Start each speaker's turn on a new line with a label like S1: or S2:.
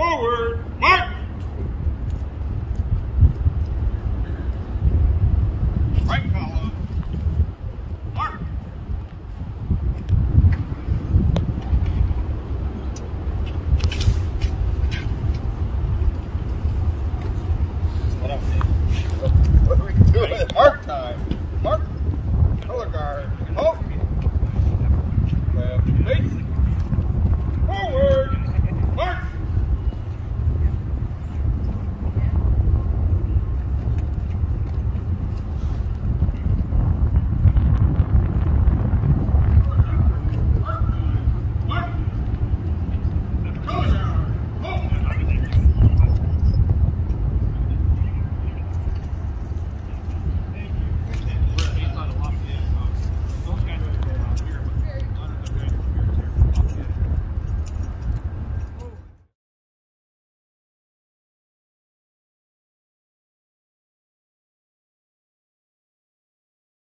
S1: forward.